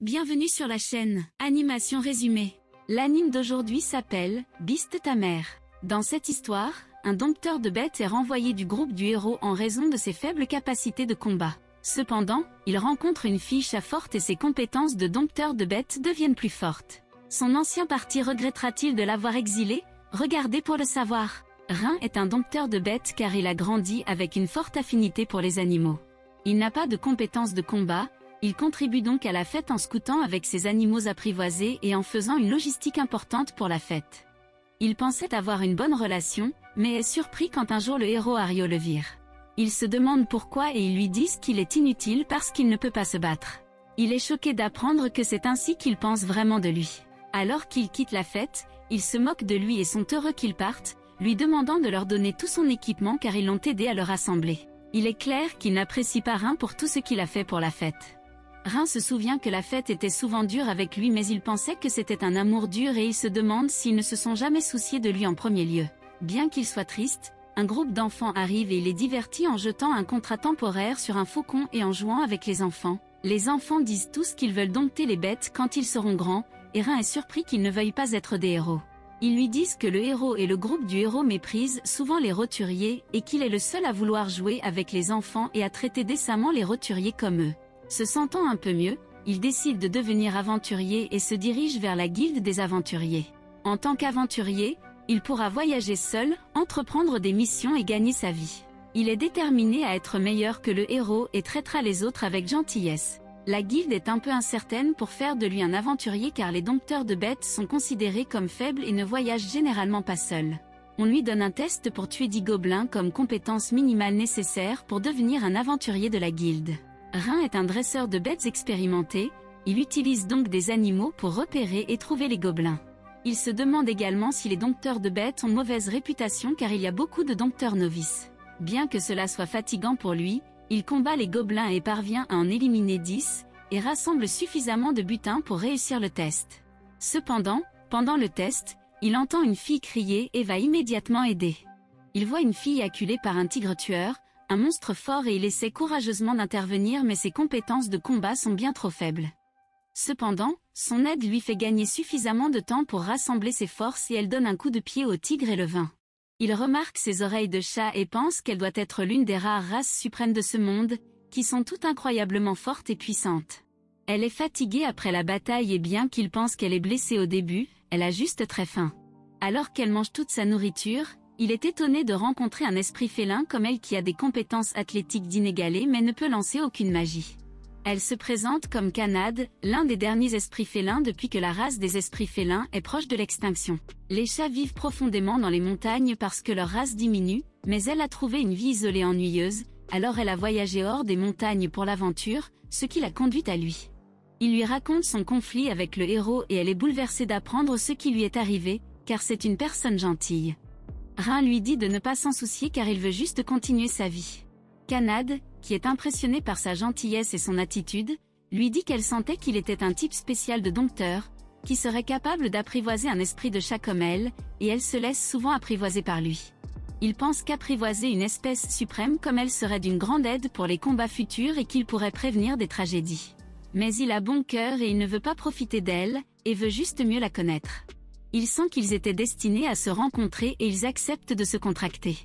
Bienvenue sur la chaîne Animation résumée. L'anime d'aujourd'hui s'appelle Biste ta mère. Dans cette histoire, un dompteur de bêtes est renvoyé du groupe du héros en raison de ses faibles capacités de combat. Cependant, il rencontre une fille forte et ses compétences de dompteur de bêtes deviennent plus fortes. Son ancien parti regrettera-t-il de l'avoir exilé? Regardez pour le savoir. Rin est un dompteur de bêtes car il a grandi avec une forte affinité pour les animaux. Il n'a pas de compétences de combat, il contribue donc à la fête en scoutant avec ses animaux apprivoisés et en faisant une logistique importante pour la fête. Il pensait avoir une bonne relation, mais est surpris quand un jour le héros Ario le vire. Il se demande pourquoi et ils lui disent qu'il est inutile parce qu'il ne peut pas se battre. Il est choqué d'apprendre que c'est ainsi qu'il pense vraiment de lui. Alors qu'il quitte la fête, ils se moquent de lui et sont heureux qu'il parte, lui demandant de leur donner tout son équipement car ils l'ont aidé à le rassembler. Il est clair qu'il n'apprécie pas Rin pour tout ce qu'il a fait pour la fête. Rin se souvient que la fête était souvent dure avec lui mais il pensait que c'était un amour dur et il se demande s'ils ne se sont jamais souciés de lui en premier lieu. Bien qu'il soit triste, un groupe d'enfants arrive et il est diverti en jetant un contrat temporaire sur un faucon et en jouant avec les enfants. Les enfants disent tous qu'ils veulent dompter les bêtes quand ils seront grands, et Rin est surpris qu'ils ne veuillent pas être des héros. Ils lui disent que le héros et le groupe du héros méprisent souvent les roturiers et qu'il est le seul à vouloir jouer avec les enfants et à traiter décemment les roturiers comme eux. Se sentant un peu mieux, il décide de devenir aventurier et se dirige vers la guilde des aventuriers. En tant qu'aventurier, il pourra voyager seul, entreprendre des missions et gagner sa vie. Il est déterminé à être meilleur que le héros et traitera les autres avec gentillesse. La guilde est un peu incertaine pour faire de lui un aventurier car les dompteurs de bêtes sont considérés comme faibles et ne voyagent généralement pas seuls. On lui donne un test pour tuer 10 gobelins comme compétence minimale nécessaire pour devenir un aventurier de la guilde. Rin est un dresseur de bêtes expérimenté, il utilise donc des animaux pour repérer et trouver les gobelins. Il se demande également si les dompteurs de bêtes ont mauvaise réputation car il y a beaucoup de dompteurs novices. Bien que cela soit fatigant pour lui, il combat les gobelins et parvient à en éliminer 10, et rassemble suffisamment de butin pour réussir le test. Cependant, pendant le test, il entend une fille crier et va immédiatement aider. Il voit une fille acculée par un tigre tueur, un monstre fort et il essaie courageusement d'intervenir mais ses compétences de combat sont bien trop faibles. Cependant, son aide lui fait gagner suffisamment de temps pour rassembler ses forces et elle donne un coup de pied au tigre et le vainc. Il remarque ses oreilles de chat et pense qu'elle doit être l'une des rares races suprêmes de ce monde, qui sont toutes incroyablement fortes et puissantes. Elle est fatiguée après la bataille et bien qu'il pense qu'elle est blessée au début, elle a juste très faim. Alors qu'elle mange toute sa nourriture, il est étonné de rencontrer un esprit félin comme elle qui a des compétences athlétiques d'inégalées mais ne peut lancer aucune magie. Elle se présente comme Canade, l'un des derniers esprits félins depuis que la race des esprits félins est proche de l'extinction. Les chats vivent profondément dans les montagnes parce que leur race diminue, mais elle a trouvé une vie isolée ennuyeuse, alors elle a voyagé hors des montagnes pour l'aventure, ce qui l'a conduite à lui. Il lui raconte son conflit avec le héros et elle est bouleversée d'apprendre ce qui lui est arrivé, car c'est une personne gentille. Rin lui dit de ne pas s'en soucier car il veut juste continuer sa vie. Canade, qui est impressionnée par sa gentillesse et son attitude, lui dit qu'elle sentait qu'il était un type spécial de dompteur, qui serait capable d'apprivoiser un esprit de chat comme elle, et elle se laisse souvent apprivoiser par lui. Il pense qu'apprivoiser une espèce suprême comme elle serait d'une grande aide pour les combats futurs et qu'il pourrait prévenir des tragédies. Mais il a bon cœur et il ne veut pas profiter d'elle, et veut juste mieux la connaître. Il sent qu'ils étaient destinés à se rencontrer et ils acceptent de se contracter.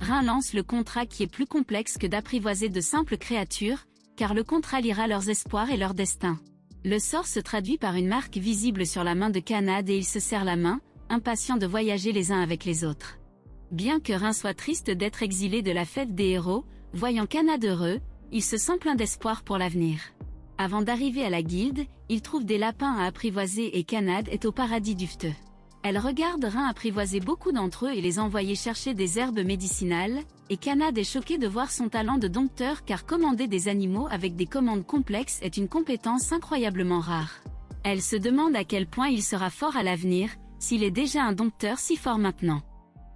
Rin lance le contrat qui est plus complexe que d'apprivoiser de simples créatures, car le contrat lira leurs espoirs et leur destin. Le sort se traduit par une marque visible sur la main de Canade et il se serre la main, impatient de voyager les uns avec les autres. Bien que Rin soit triste d'être exilé de la fête des héros, voyant Canade heureux, il se sent plein d'espoir pour l'avenir. Avant d'arriver à la guilde, il trouve des lapins à apprivoiser et Canade est au paradis dufteux. Elle regarde Rin apprivoiser beaucoup d'entre eux et les envoyer chercher des herbes médicinales, et Canade est choqué de voir son talent de dompteur car commander des animaux avec des commandes complexes est une compétence incroyablement rare. Elle se demande à quel point il sera fort à l'avenir, s'il est déjà un dompteur si fort maintenant.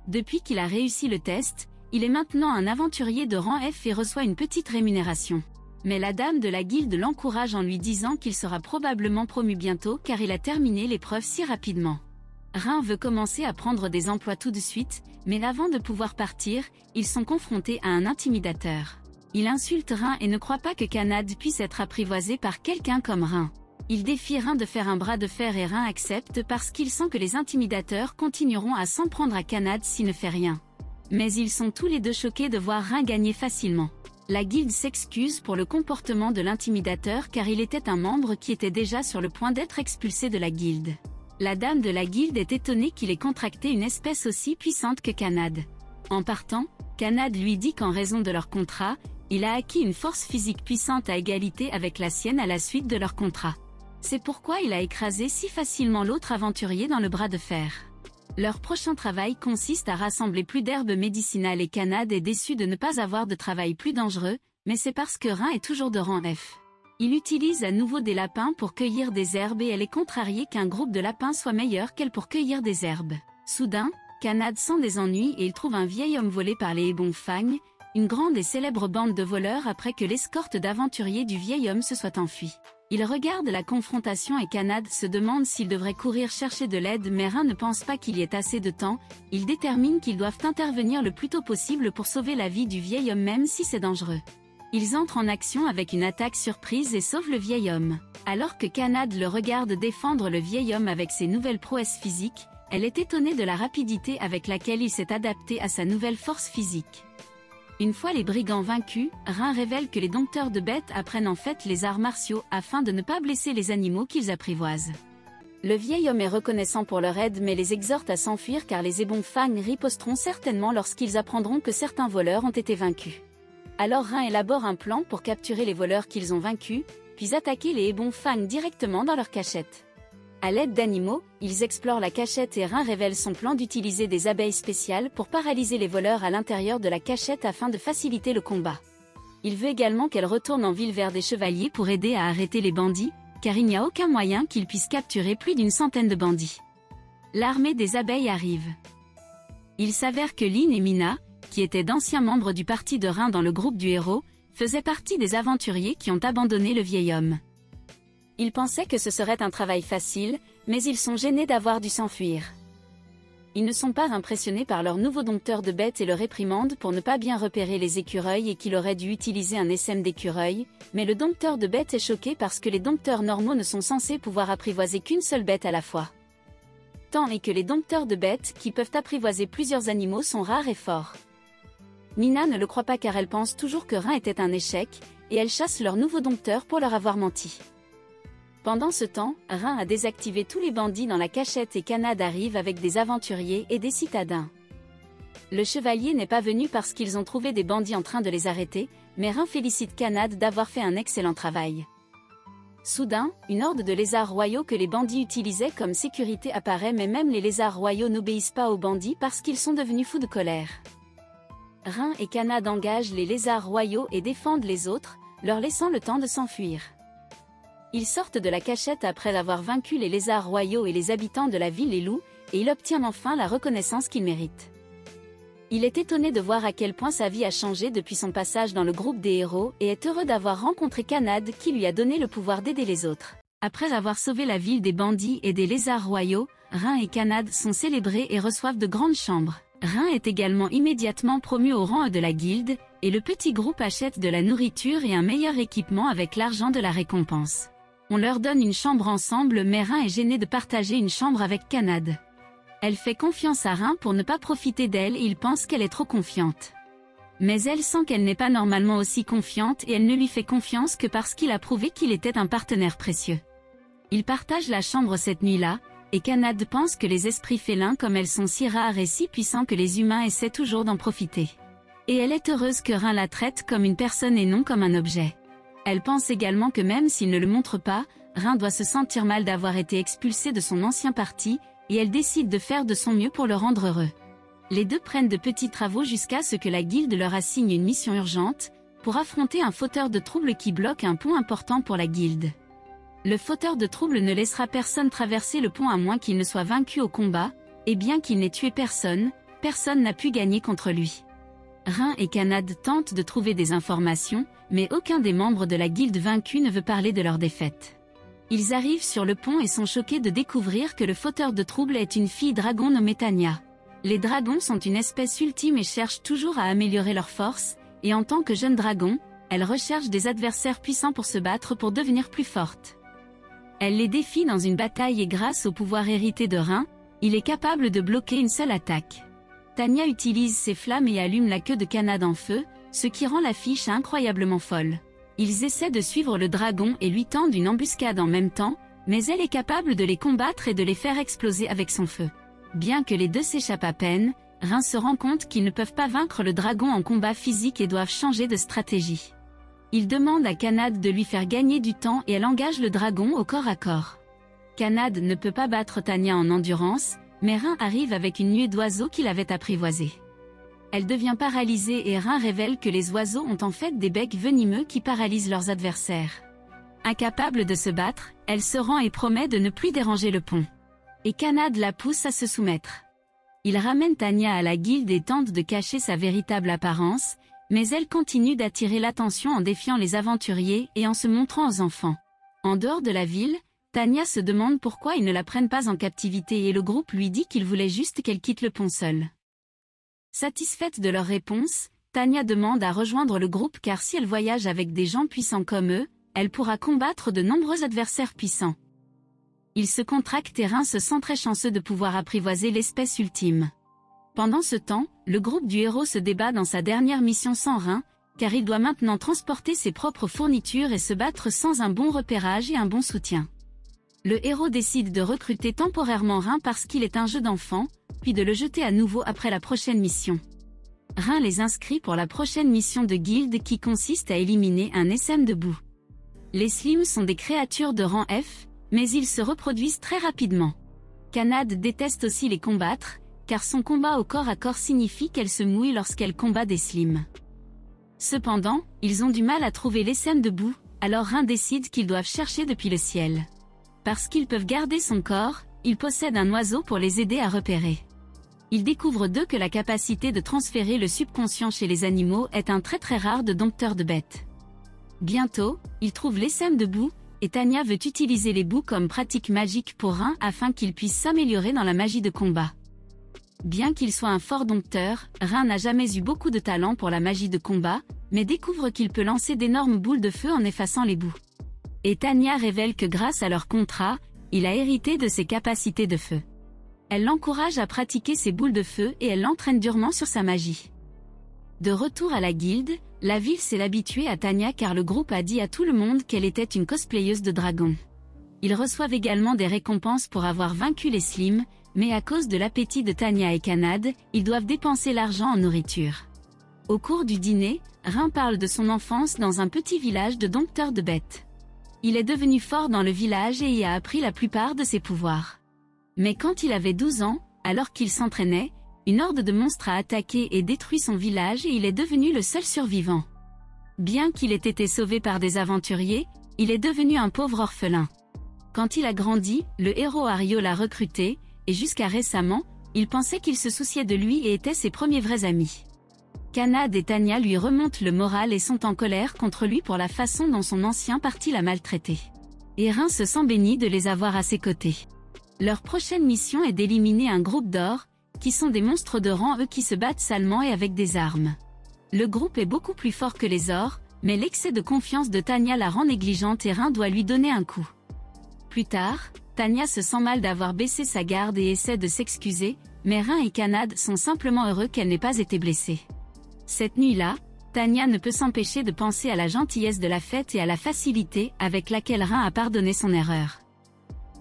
Depuis qu'il a réussi le test, il est maintenant un aventurier de rang F et reçoit une petite rémunération. Mais la dame de la guilde l'encourage en lui disant qu'il sera probablement promu bientôt car il a terminé l'épreuve si rapidement. Rin veut commencer à prendre des emplois tout de suite, mais avant de pouvoir partir, ils sont confrontés à un intimidateur. Il insulte Rin et ne croit pas que Canade puisse être apprivoisé par quelqu'un comme Rin. Il défie Rhin de faire un bras de fer et Rhin accepte parce qu'il sent que les intimidateurs continueront à s'en prendre à Canad s'il ne fait rien. Mais ils sont tous les deux choqués de voir Rhin gagner facilement. La guilde s'excuse pour le comportement de l'intimidateur car il était un membre qui était déjà sur le point d'être expulsé de la guilde. La dame de la guilde est étonnée qu'il ait contracté une espèce aussi puissante que Canad. En partant, Canad lui dit qu'en raison de leur contrat, il a acquis une force physique puissante à égalité avec la sienne à la suite de leur contrat. C'est pourquoi il a écrasé si facilement l'autre aventurier dans le bras de fer. Leur prochain travail consiste à rassembler plus d'herbes médicinales et Canad est déçu de ne pas avoir de travail plus dangereux, mais c'est parce que Rhin est toujours de rang F. Il utilise à nouveau des lapins pour cueillir des herbes et elle est contrariée qu'un groupe de lapins soit meilleur qu'elle pour cueillir des herbes. Soudain, Canad sent des ennuis et il trouve un vieil homme volé par les Ebon Fang, une grande et célèbre bande de voleurs après que l'escorte d'aventuriers du vieil homme se soit enfuie. Il regarde la confrontation et Canad se demande s'il devrait courir chercher de l'aide mais Rhin ne pense pas qu'il y ait assez de temps, il détermine qu'ils doivent intervenir le plus tôt possible pour sauver la vie du vieil homme même si c'est dangereux. Ils entrent en action avec une attaque surprise et sauvent le vieil homme. Alors que Canad le regarde défendre le vieil homme avec ses nouvelles prouesses physiques, elle est étonnée de la rapidité avec laquelle il s'est adapté à sa nouvelle force physique. Une fois les brigands vaincus, Rhin révèle que les dompteurs de bêtes apprennent en fait les arts martiaux afin de ne pas blesser les animaux qu'ils apprivoisent. Le vieil homme est reconnaissant pour leur aide mais les exhorte à s'enfuir car les ébons fang riposteront certainement lorsqu'ils apprendront que certains voleurs ont été vaincus. Alors Rhin élabore un plan pour capturer les voleurs qu'ils ont vaincus, puis attaquer les ébons fang directement dans leur cachette. À l'aide d'animaux, ils explorent la cachette et Rhin révèle son plan d'utiliser des abeilles spéciales pour paralyser les voleurs à l'intérieur de la cachette afin de faciliter le combat. Il veut également qu'elle retourne en ville vers des chevaliers pour aider à arrêter les bandits, car il n'y a aucun moyen qu'ils puissent capturer plus d'une centaine de bandits. L'armée des abeilles arrive. Il s'avère que Lynn et Mina, qui étaient d'anciens membres du parti de Rhin dans le groupe du héros, faisaient partie des aventuriers qui ont abandonné le vieil homme. Ils pensaient que ce serait un travail facile, mais ils sont gênés d'avoir dû s'enfuir. Ils ne sont pas impressionnés par leur nouveau dompteur de bêtes et le réprimande pour ne pas bien repérer les écureuils et qu'il aurait dû utiliser un SM d'écureuil, mais le dompteur de bêtes est choqué parce que les dompteurs normaux ne sont censés pouvoir apprivoiser qu'une seule bête à la fois. Tant est que les dompteurs de bêtes qui peuvent apprivoiser plusieurs animaux sont rares et forts. Mina ne le croit pas car elle pense toujours que Rhin était un échec, et elle chasse leur nouveau dompteur pour leur avoir menti. Pendant ce temps, Rhin a désactivé tous les bandits dans la cachette et Canad arrive avec des aventuriers et des citadins. Le chevalier n'est pas venu parce qu'ils ont trouvé des bandits en train de les arrêter, mais Rhin félicite Canad d'avoir fait un excellent travail. Soudain, une horde de lézards royaux que les bandits utilisaient comme sécurité apparaît mais même les lézards royaux n'obéissent pas aux bandits parce qu'ils sont devenus fous de colère. Rhin et Canad engagent les lézards royaux et défendent les autres, leur laissant le temps de s'enfuir. Ils sortent de la cachette après avoir vaincu les lézards royaux et les habitants de la ville et loups, et il obtient enfin la reconnaissance qu'il mérite. Il est étonné de voir à quel point sa vie a changé depuis son passage dans le groupe des héros et est heureux d'avoir rencontré Canad qui lui a donné le pouvoir d'aider les autres. Après avoir sauvé la ville des bandits et des lézards royaux, Rhin et Canad sont célébrés et reçoivent de grandes chambres. Rhin est également immédiatement promu au rang de la guilde, et le petit groupe achète de la nourriture et un meilleur équipement avec l'argent de la récompense. On leur donne une chambre ensemble mais Rhin est gêné de partager une chambre avec Canad. Elle fait confiance à Rhin pour ne pas profiter d'elle et il pense qu'elle est trop confiante. Mais elle sent qu'elle n'est pas normalement aussi confiante et elle ne lui fait confiance que parce qu'il a prouvé qu'il était un partenaire précieux. Ils partagent la chambre cette nuit-là, et Canad pense que les esprits félins comme elles sont si rares et si puissants que les humains essaient toujours d'en profiter. Et elle est heureuse que Rhin la traite comme une personne et non comme un objet. Elle pense également que même s'il ne le montre pas, Rhin doit se sentir mal d'avoir été expulsé de son ancien parti, et elle décide de faire de son mieux pour le rendre heureux. Les deux prennent de petits travaux jusqu'à ce que la guilde leur assigne une mission urgente, pour affronter un fauteur de troubles qui bloque un pont important pour la guilde. Le fauteur de troubles ne laissera personne traverser le pont à moins qu'il ne soit vaincu au combat, et bien qu'il n'ait tué personne, personne n'a pu gagner contre lui. Rhin et Canad tentent de trouver des informations, mais aucun des membres de la guilde vaincue ne veut parler de leur défaite. Ils arrivent sur le pont et sont choqués de découvrir que le fauteur de troubles est une fille dragon nommée Tania. Les dragons sont une espèce ultime et cherchent toujours à améliorer leur force, et en tant que jeune dragon, elles recherchent des adversaires puissants pour se battre pour devenir plus fortes. Elle les défie dans une bataille et grâce au pouvoir hérité de Rhin, il est capable de bloquer une seule attaque. Tanya utilise ses flammes et allume la queue de Canade en feu, ce qui rend l'affiche incroyablement folle. Ils essaient de suivre le dragon et lui tendent une embuscade en même temps, mais elle est capable de les combattre et de les faire exploser avec son feu. Bien que les deux s'échappent à peine, Rhin se rend compte qu'ils ne peuvent pas vaincre le dragon en combat physique et doivent changer de stratégie. Il demande à Canade de lui faire gagner du temps et elle engage le dragon au corps à corps. Canade ne peut pas battre Tanya en endurance, mais Rhin arrive avec une nuée d'oiseaux qu'il avait apprivoisée. Elle devient paralysée et Rhin révèle que les oiseaux ont en fait des becs venimeux qui paralysent leurs adversaires. Incapable de se battre, elle se rend et promet de ne plus déranger le pont. Et Canade la pousse à se soumettre. Il ramène Tanya à la guilde et tente de cacher sa véritable apparence, mais elle continue d'attirer l'attention en défiant les aventuriers et en se montrant aux enfants. En dehors de la ville, Tanya se demande pourquoi ils ne la prennent pas en captivité et le groupe lui dit qu'il voulait juste qu'elle quitte le pont seule. Satisfaite de leur réponse, Tanya demande à rejoindre le groupe car si elle voyage avec des gens puissants comme eux, elle pourra combattre de nombreux adversaires puissants. Il se contracte et Rhin se sent très chanceux de pouvoir apprivoiser l'espèce ultime. Pendant ce temps, le groupe du héros se débat dans sa dernière mission sans rein, car il doit maintenant transporter ses propres fournitures et se battre sans un bon repérage et un bon soutien. Le héros décide de recruter temporairement Rhin parce qu'il est un jeu d'enfant, puis de le jeter à nouveau après la prochaine mission. Rhin les inscrit pour la prochaine mission de guilde qui consiste à éliminer un SM de boue. Les slims sont des créatures de rang F, mais ils se reproduisent très rapidement. Canade déteste aussi les combattre, car son combat au corps à corps signifie qu'elle se mouille lorsqu'elle combat des slims. Cependant, ils ont du mal à trouver l'essème debout, alors Rhin décide qu'ils doivent chercher depuis le ciel. Parce qu'ils peuvent garder son corps, ils possèdent un oiseau pour les aider à repérer. Ils découvrent d'eux que la capacité de transférer le subconscient chez les animaux est un très très rare de dompteur de bêtes. Bientôt, ils trouvent l'essème debout, et Tanya veut utiliser les bouts comme pratique magique pour Rhin afin qu'il puisse s'améliorer dans la magie de combat. Bien qu'il soit un fort dompteur, Rhin n'a jamais eu beaucoup de talent pour la magie de combat, mais découvre qu'il peut lancer d'énormes boules de feu en effaçant les bouts. Et Tanya révèle que grâce à leur contrat, il a hérité de ses capacités de feu. Elle l'encourage à pratiquer ses boules de feu et elle l'entraîne durement sur sa magie. De retour à la guilde, la ville s'est habituée à Tanya car le groupe a dit à tout le monde qu'elle était une cosplayeuse de dragon. Ils reçoivent également des récompenses pour avoir vaincu les slims, mais à cause de l'appétit de Tanya et Kanad, ils doivent dépenser l'argent en nourriture. Au cours du dîner, Rhin parle de son enfance dans un petit village de dompteurs de bêtes. Il est devenu fort dans le village et y a appris la plupart de ses pouvoirs. Mais quand il avait 12 ans, alors qu'il s'entraînait, une horde de monstres a attaqué et détruit son village et il est devenu le seul survivant. Bien qu'il ait été sauvé par des aventuriers, il est devenu un pauvre orphelin. Quand il a grandi, le héros Ario l'a recruté, et jusqu'à récemment, il pensait qu'il se souciait de lui et était ses premiers vrais amis. Kanad et Tanya lui remontent le moral et sont en colère contre lui pour la façon dont son ancien parti l'a maltraité. Erin se sent béni de les avoir à ses côtés. Leur prochaine mission est d'éliminer un groupe d'or, qui sont des monstres de rang eux qui se battent salement et avec des armes. Le groupe est beaucoup plus fort que les ors, mais l'excès de confiance de Tanya la rend négligente et Rin doit lui donner un coup. Plus tard, Tanya se sent mal d'avoir baissé sa garde et essaie de s'excuser, mais Rin et Kanad sont simplement heureux qu'elle n'ait pas été blessée. Cette nuit-là, Tanya ne peut s'empêcher de penser à la gentillesse de la fête et à la facilité avec laquelle Rin a pardonné son erreur.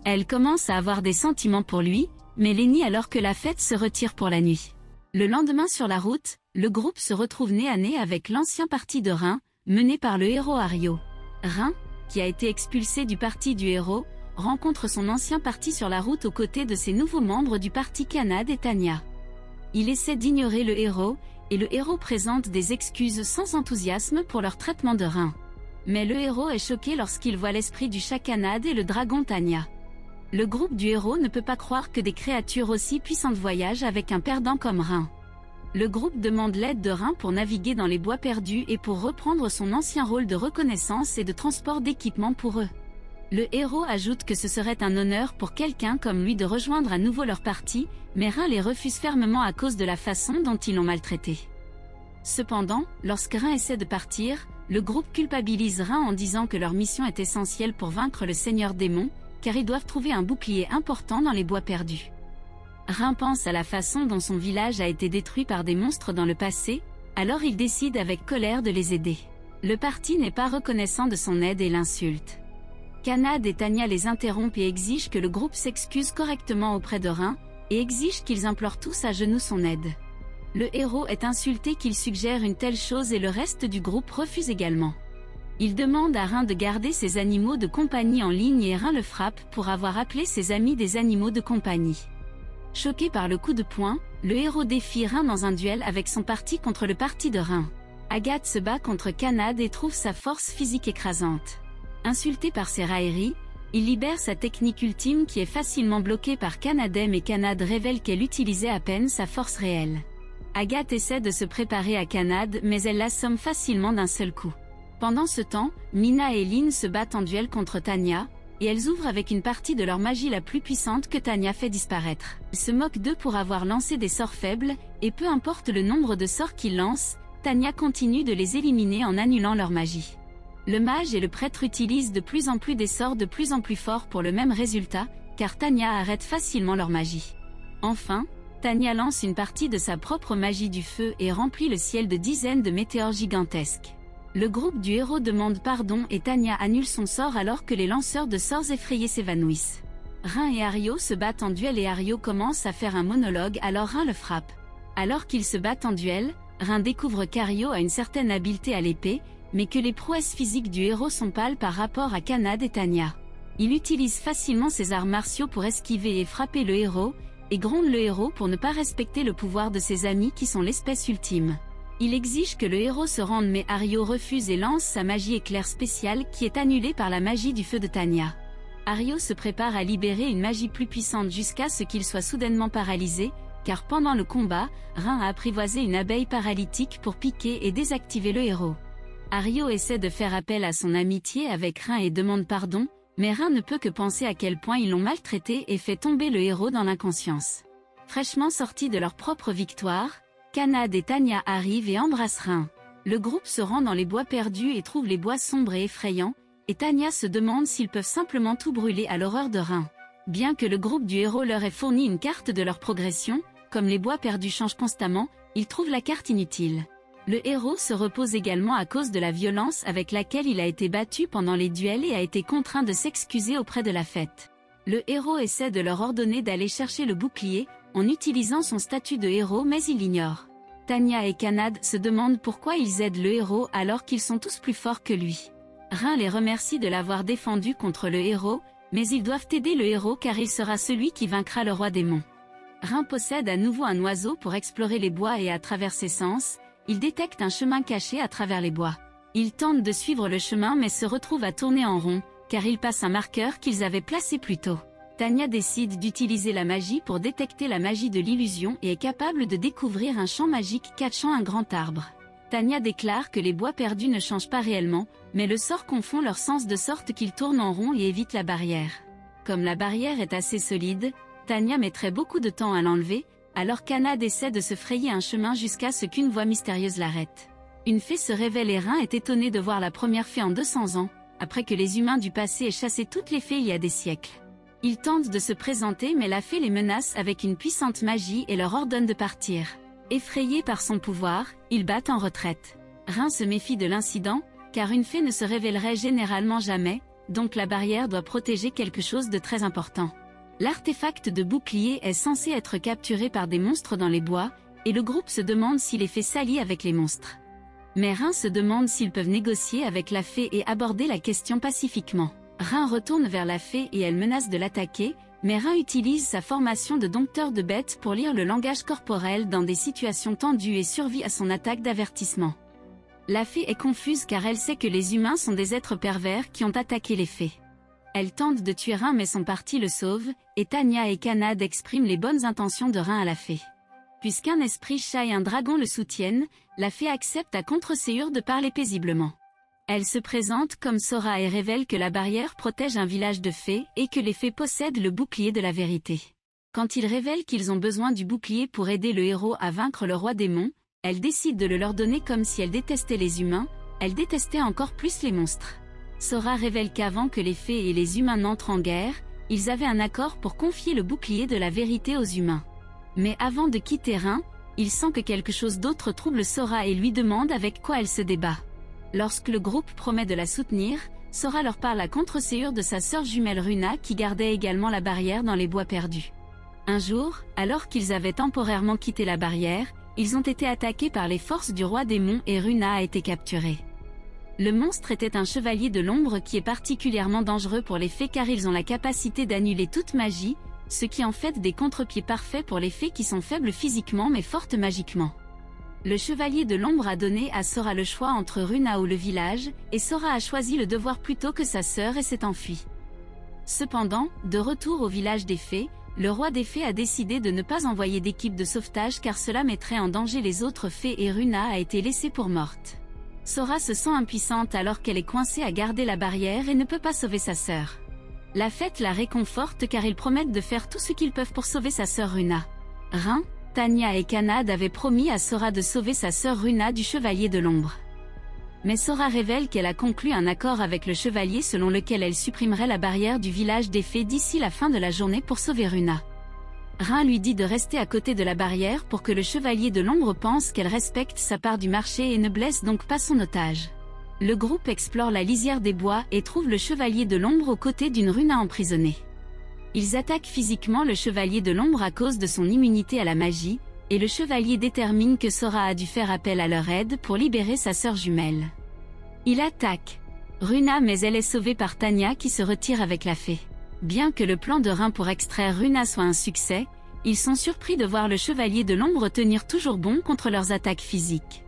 Elle commence à avoir des sentiments pour lui, mais Lenny alors que la fête se retire pour la nuit. Le lendemain sur la route, le groupe se retrouve nez à nez avec l'ancien parti de Rhin, mené par le héros Ario. Rhin, qui a été expulsé du parti du héros, rencontre son ancien parti sur la route aux côtés de ses nouveaux membres du parti Canad et Tanya. Il essaie d'ignorer le héros, et le héros présente des excuses sans enthousiasme pour leur traitement de rein. Mais le héros est choqué lorsqu'il voit l'esprit du chat Canad et le dragon Tanya. Le groupe du héros ne peut pas croire que des créatures aussi puissantes voyagent avec un perdant comme Rhin. Le groupe demande l'aide de Rhin pour naviguer dans les bois perdus et pour reprendre son ancien rôle de reconnaissance et de transport d'équipement pour eux. Le héros ajoute que ce serait un honneur pour quelqu'un comme lui de rejoindre à nouveau leur parti, mais Rhin les refuse fermement à cause de la façon dont ils l'ont maltraité. Cependant, lorsque Rhin essaie de partir, le groupe culpabilise Rhin en disant que leur mission est essentielle pour vaincre le Seigneur démon, car ils doivent trouver un bouclier important dans les bois perdus. Rin pense à la façon dont son village a été détruit par des monstres dans le passé, alors il décide avec colère de les aider. Le parti n'est pas reconnaissant de son aide et l'insulte. Kanad et Tanya les interrompent et exigent que le groupe s'excuse correctement auprès de Rin, et exigent qu'ils implorent tous à genoux son aide. Le héros est insulté qu'il suggère une telle chose et le reste du groupe refuse également. Il demande à Rin de garder ses animaux de compagnie en ligne et Rin le frappe pour avoir appelé ses amis des animaux de compagnie. Choqué par le coup de poing, le héros défie Rin dans un duel avec son parti contre le parti de Rin. Agathe se bat contre Kanad et trouve sa force physique écrasante. Insulté par ses railleries, il libère sa technique ultime qui est facilement bloquée par Kanadem et Kanad révèle qu'elle utilisait à peine sa force réelle. Agathe essaie de se préparer à Kanad mais elle l'assomme facilement d'un seul coup. Pendant ce temps, Mina et Lynn se battent en duel contre Tanya, et elles ouvrent avec une partie de leur magie la plus puissante que Tanya fait disparaître. Ils se moquent d'eux pour avoir lancé des sorts faibles, et peu importe le nombre de sorts qu'ils lancent, Tanya continue de les éliminer en annulant leur magie. Le mage et le prêtre utilisent de plus en plus des sorts de plus en plus forts pour le même résultat, car Tanya arrête facilement leur magie. Enfin, Tanya lance une partie de sa propre magie du feu et remplit le ciel de dizaines de météores gigantesques. Le groupe du héros demande pardon et Tanya annule son sort alors que les lanceurs de sorts effrayés s'évanouissent. Rin et Ario se battent en duel et Ario commence à faire un monologue alors Rin le frappe. Alors qu'ils se battent en duel, Rin découvre qu'Ario a une certaine habileté à l'épée, mais que les prouesses physiques du héros sont pâles par rapport à Kanad et Tanya. Il utilise facilement ses arts martiaux pour esquiver et frapper le héros, et gronde le héros pour ne pas respecter le pouvoir de ses amis qui sont l'espèce ultime. Il exige que le héros se rende mais Ario refuse et lance sa magie éclair spéciale qui est annulée par la magie du feu de Tanya. Ario se prépare à libérer une magie plus puissante jusqu'à ce qu'il soit soudainement paralysé, car pendant le combat, Rin a apprivoisé une abeille paralytique pour piquer et désactiver le héros. Ario essaie de faire appel à son amitié avec Rin et demande pardon, mais Rin ne peut que penser à quel point ils l'ont maltraité et fait tomber le héros dans l'inconscience. Fraîchement sortis de leur propre victoire, Kanad et Tanya arrivent et embrassent Rin. Le groupe se rend dans les bois perdus et trouve les bois sombres et effrayants, et Tanya se demande s'ils peuvent simplement tout brûler à l'horreur de Rin. Bien que le groupe du héros leur ait fourni une carte de leur progression, comme les bois perdus changent constamment, ils trouvent la carte inutile. Le héros se repose également à cause de la violence avec laquelle il a été battu pendant les duels et a été contraint de s'excuser auprès de la fête. Le héros essaie de leur ordonner d'aller chercher le bouclier, en utilisant son statut de héros mais il l'ignore. Tanya et Kanad se demandent pourquoi ils aident le héros alors qu'ils sont tous plus forts que lui. Rin les remercie de l'avoir défendu contre le héros, mais ils doivent aider le héros car il sera celui qui vaincra le roi démon. Rin possède à nouveau un oiseau pour explorer les bois et à travers ses sens, il détecte un chemin caché à travers les bois. Il tente de suivre le chemin mais se retrouve à tourner en rond, car il passe un marqueur qu'ils avaient placé plus tôt. Tanya décide d'utiliser la magie pour détecter la magie de l'illusion et est capable de découvrir un champ magique catchant un grand arbre. Tanya déclare que les bois perdus ne changent pas réellement, mais le sort confond leur sens de sorte qu'ils tournent en rond et évitent la barrière. Comme la barrière est assez solide, Tanya mettrait beaucoup de temps à l'enlever, alors qu'Anna essaie de se frayer un chemin jusqu'à ce qu'une voix mystérieuse l'arrête. Une fée se révèle et Rhin est étonné de voir la première fée en 200 ans, après que les humains du passé aient chassé toutes les fées il y a des siècles. Ils tentent de se présenter mais la fée les menace avec une puissante magie et leur ordonne de partir. Effrayés par son pouvoir, ils battent en retraite. Rin se méfie de l'incident, car une fée ne se révélerait généralement jamais, donc la barrière doit protéger quelque chose de très important. L'artefact de bouclier est censé être capturé par des monstres dans les bois, et le groupe se demande s'il est fait s'allier avec les monstres. Mais Rin se demande s'ils peuvent négocier avec la fée et aborder la question pacifiquement. Rin retourne vers la fée et elle menace de l'attaquer, mais Rin utilise sa formation de dompteur de bêtes pour lire le langage corporel dans des situations tendues et survit à son attaque d'avertissement. La fée est confuse car elle sait que les humains sont des êtres pervers qui ont attaqué les fées. Elle tente de tuer Rin mais son parti le sauve, et Tanya et Kanad expriment les bonnes intentions de Rin à la fée. Puisqu'un esprit chat et un dragon le soutiennent, la fée accepte à contre de parler paisiblement. Elle se présente comme Sora et révèle que la barrière protège un village de fées et que les fées possèdent le bouclier de la vérité. Quand ils révèlent qu'ils ont besoin du bouclier pour aider le héros à vaincre le roi démon, elle décide de le leur donner comme si elle détestait les humains, elle détestait encore plus les monstres. Sora révèle qu'avant que les fées et les humains n'entrent en guerre, ils avaient un accord pour confier le bouclier de la vérité aux humains. Mais avant de quitter Rhin, il sent que quelque chose d'autre trouble Sora et lui demande avec quoi elle se débat. Lorsque le groupe promet de la soutenir, Sora leur parle à contre de sa sœur jumelle Runa qui gardait également la barrière dans les bois perdus. Un jour, alors qu'ils avaient temporairement quitté la barrière, ils ont été attaqués par les forces du roi démon et Runa a été capturée. Le monstre était un chevalier de l'ombre qui est particulièrement dangereux pour les fées car ils ont la capacité d'annuler toute magie, ce qui en fait des contre-pieds parfaits pour les fées qui sont faibles physiquement mais fortes magiquement. Le chevalier de l'ombre a donné à Sora le choix entre Runa ou le village, et Sora a choisi le devoir plutôt que sa sœur et s'est enfui. Cependant, de retour au village des fées, le roi des fées a décidé de ne pas envoyer d'équipe de sauvetage car cela mettrait en danger les autres fées et Runa a été laissée pour morte. Sora se sent impuissante alors qu'elle est coincée à garder la barrière et ne peut pas sauver sa sœur. La fête la réconforte car ils promettent de faire tout ce qu'ils peuvent pour sauver sa sœur Runa. Rin, Tanya et Kanad avaient promis à Sora de sauver sa sœur Runa du Chevalier de l'Ombre. Mais Sora révèle qu'elle a conclu un accord avec le Chevalier selon lequel elle supprimerait la barrière du village des fées d'ici la fin de la journée pour sauver Runa. Rin lui dit de rester à côté de la barrière pour que le chevalier de l'ombre pense qu'elle respecte sa part du marché et ne blesse donc pas son otage. Le groupe explore la lisière des bois et trouve le chevalier de l'ombre aux côtés d'une runa emprisonnée. Ils attaquent physiquement le chevalier de l'ombre à cause de son immunité à la magie, et le chevalier détermine que Sora a dû faire appel à leur aide pour libérer sa sœur jumelle. Il attaque Runa mais elle est sauvée par Tanya qui se retire avec la fée. Bien que le plan de Rhin pour extraire Runa soit un succès, ils sont surpris de voir le chevalier de l'ombre tenir toujours bon contre leurs attaques physiques.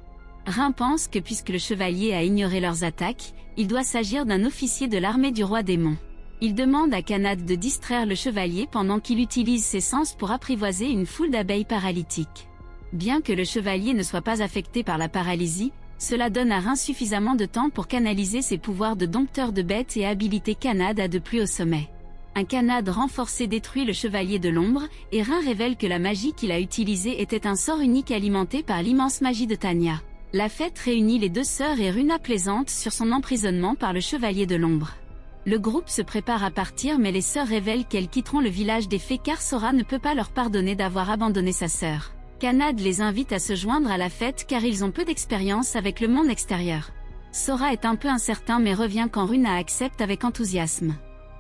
Rhin pense que puisque le chevalier a ignoré leurs attaques, il doit s'agir d'un officier de l'armée du roi démon. Il demande à Kanad de distraire le chevalier pendant qu'il utilise ses sens pour apprivoiser une foule d'abeilles paralytiques. Bien que le chevalier ne soit pas affecté par la paralysie, cela donne à Rhin suffisamment de temps pour canaliser ses pouvoirs de dompteur de bêtes et habiliter Kanad à de plus haut sommet un canad renforcé détruit le chevalier de l'ombre, et Rin révèle que la magie qu'il a utilisée était un sort unique alimenté par l'immense magie de Tanya. La fête réunit les deux sœurs et Runa plaisante sur son emprisonnement par le chevalier de l'ombre. Le groupe se prépare à partir mais les sœurs révèlent qu'elles quitteront le village des fées car Sora ne peut pas leur pardonner d'avoir abandonné sa sœur. Kanad les invite à se joindre à la fête car ils ont peu d'expérience avec le monde extérieur. Sora est un peu incertain mais revient quand Runa accepte avec enthousiasme.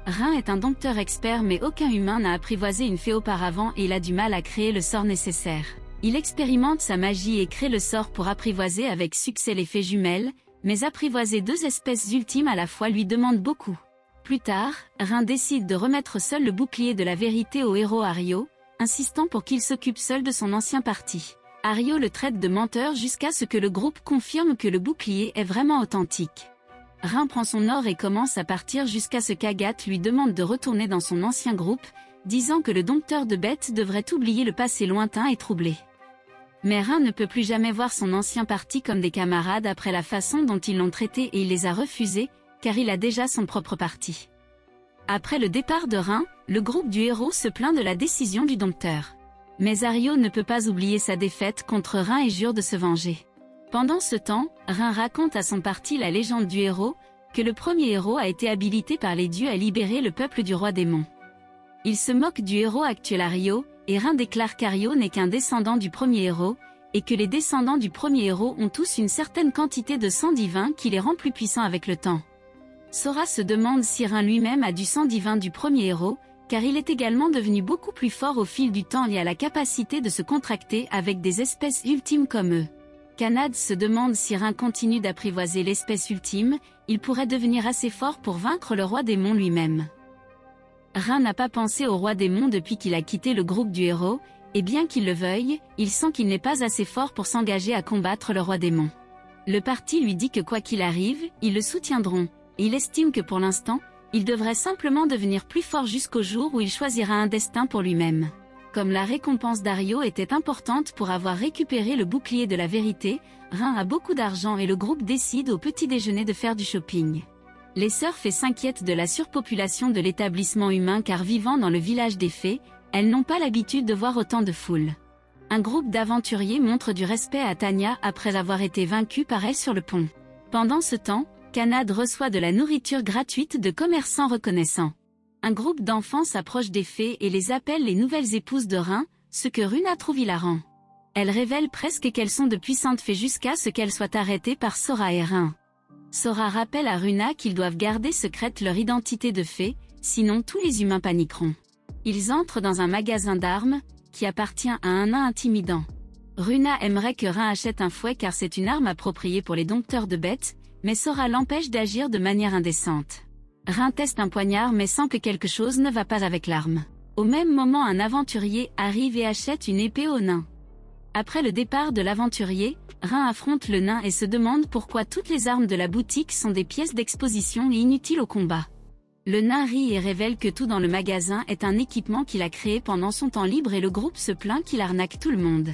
Rin est un dompteur expert mais aucun humain n'a apprivoisé une fée auparavant et il a du mal à créer le sort nécessaire. Il expérimente sa magie et crée le sort pour apprivoiser avec succès les fées jumelles, mais apprivoiser deux espèces ultimes à la fois lui demande beaucoup. Plus tard, Rin décide de remettre seul le bouclier de la vérité au héros Ario, insistant pour qu'il s'occupe seul de son ancien parti. Ario le traite de menteur jusqu'à ce que le groupe confirme que le bouclier est vraiment authentique. Rin prend son or et commence à partir jusqu'à ce qu'Agathe lui demande de retourner dans son ancien groupe, disant que le dompteur de bêtes devrait oublier le passé lointain et troublé. Mais Rin ne peut plus jamais voir son ancien parti comme des camarades après la façon dont ils l'ont traité et il les a refusés, car il a déjà son propre parti. Après le départ de Rin, le groupe du héros se plaint de la décision du dompteur. Mais Ario ne peut pas oublier sa défaite contre Rin et jure de se venger. Pendant ce temps, Rin raconte à son parti la légende du héros, que le premier héros a été habilité par les dieux à libérer le peuple du roi démon. Il se moque du héros actuel Ario, et Rin déclare qu'Ario n'est qu'un descendant du premier héros, et que les descendants du premier héros ont tous une certaine quantité de sang divin qui les rend plus puissants avec le temps. Sora se demande si Rin lui-même a du sang divin du premier héros, car il est également devenu beaucoup plus fort au fil du temps et a la capacité de se contracter avec des espèces ultimes comme eux. Kanad se demande si Rin continue d'apprivoiser l'espèce ultime, il pourrait devenir assez fort pour vaincre le roi démon lui-même. Rin n'a pas pensé au roi démon depuis qu'il a quitté le groupe du héros, et bien qu'il le veuille, il sent qu'il n'est pas assez fort pour s'engager à combattre le roi démon. Le parti lui dit que quoi qu'il arrive, ils le soutiendront, et il estime que pour l'instant, il devrait simplement devenir plus fort jusqu'au jour où il choisira un destin pour lui-même. Comme la récompense d'Ario était importante pour avoir récupéré le bouclier de la vérité, Rin a beaucoup d'argent et le groupe décide au petit déjeuner de faire du shopping. Les surfs s'inquiètent de la surpopulation de l'établissement humain car vivant dans le village des fées, elles n'ont pas l'habitude de voir autant de foule. Un groupe d'aventuriers montre du respect à Tanya après avoir été vaincu par elle sur le pont. Pendant ce temps, Kanad reçoit de la nourriture gratuite de commerçants reconnaissants. Un groupe d'enfants s'approche des fées et les appelle les nouvelles épouses de Rhin, ce que Runa trouve hilarant. Elle révèle presque qu'elles sont de puissantes fées jusqu'à ce qu'elles soient arrêtées par Sora et Rhin. Sora rappelle à Runa qu'ils doivent garder secrète leur identité de fée, sinon tous les humains paniqueront. Ils entrent dans un magasin d'armes, qui appartient à un nain intimidant. Runa aimerait que Rhin achète un fouet car c'est une arme appropriée pour les dompteurs de bêtes, mais Sora l'empêche d'agir de manière indécente. Rhin teste un poignard mais sent que quelque chose ne va pas avec l'arme. Au même moment un aventurier arrive et achète une épée au nain. Après le départ de l'aventurier, Rhin affronte le nain et se demande pourquoi toutes les armes de la boutique sont des pièces d'exposition et inutiles au combat. Le nain rit et révèle que tout dans le magasin est un équipement qu'il a créé pendant son temps libre et le groupe se plaint qu'il arnaque tout le monde.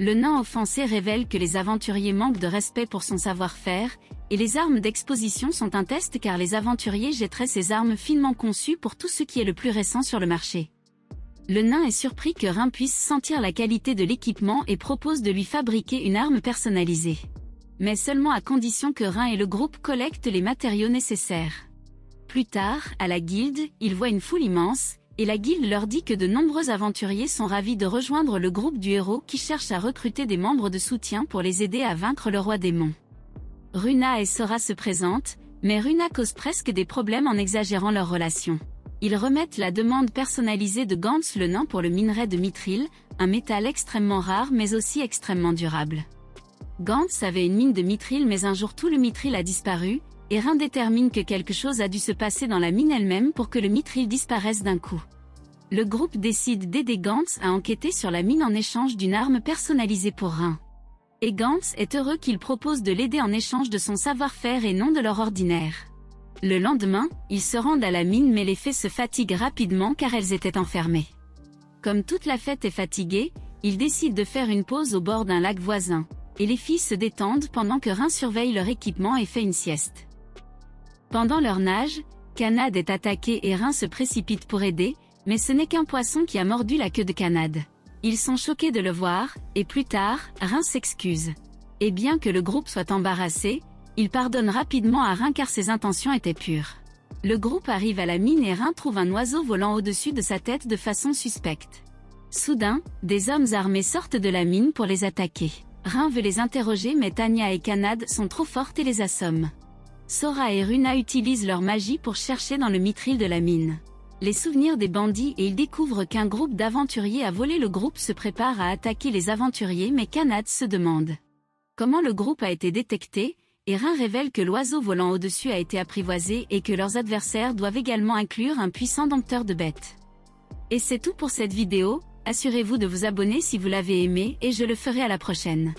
Le nain offensé révèle que les aventuriers manquent de respect pour son savoir-faire, et les armes d'exposition sont un test car les aventuriers jetteraient ces armes finement conçues pour tout ce qui est le plus récent sur le marché. Le nain est surpris que Rhin puisse sentir la qualité de l'équipement et propose de lui fabriquer une arme personnalisée. Mais seulement à condition que Rhin et le groupe collectent les matériaux nécessaires. Plus tard, à la guilde, ils voient une foule immense, et la guilde leur dit que de nombreux aventuriers sont ravis de rejoindre le groupe du héros qui cherche à recruter des membres de soutien pour les aider à vaincre le roi démon. Runa et Sora se présentent, mais Runa cause presque des problèmes en exagérant leur relation. Ils remettent la demande personnalisée de Gantz le nain pour le minerai de mithril, un métal extrêmement rare mais aussi extrêmement durable. Gantz avait une mine de mithril mais un jour tout le mithril a disparu, et Rhin détermine que quelque chose a dû se passer dans la mine elle-même pour que le mithril disparaisse d'un coup. Le groupe décide d'aider Gantz à enquêter sur la mine en échange d'une arme personnalisée pour Rhin. Et Gantz est heureux qu'il propose de l'aider en échange de son savoir-faire et non de leur ordinaire. Le lendemain, ils se rendent à la mine mais les fées se fatiguent rapidement car elles étaient enfermées. Comme toute la fête est fatiguée, ils décident de faire une pause au bord d'un lac voisin, et les filles se détendent pendant que Rhin surveille leur équipement et fait une sieste. Pendant leur nage, Canade est attaqué et Rhin se précipite pour aider, mais ce n'est qu'un poisson qui a mordu la queue de Canade. Ils sont choqués de le voir, et plus tard, Rhin s'excuse. Et bien que le groupe soit embarrassé, il pardonne rapidement à Rhin car ses intentions étaient pures. Le groupe arrive à la mine et Rhin trouve un oiseau volant au-dessus de sa tête de façon suspecte. Soudain, des hommes armés sortent de la mine pour les attaquer. Rhin veut les interroger mais Tanya et Canade sont trop fortes et les assomment. Sora et Runa utilisent leur magie pour chercher dans le mithril de la mine. Les souvenirs des bandits et ils découvrent qu'un groupe d'aventuriers a volé le groupe se prépare à attaquer les aventuriers mais Kanad se demande comment le groupe a été détecté, et Rin révèle que l'oiseau volant au-dessus a été apprivoisé et que leurs adversaires doivent également inclure un puissant dompteur de bêtes. Et c'est tout pour cette vidéo, assurez-vous de vous abonner si vous l'avez aimé et je le ferai à la prochaine.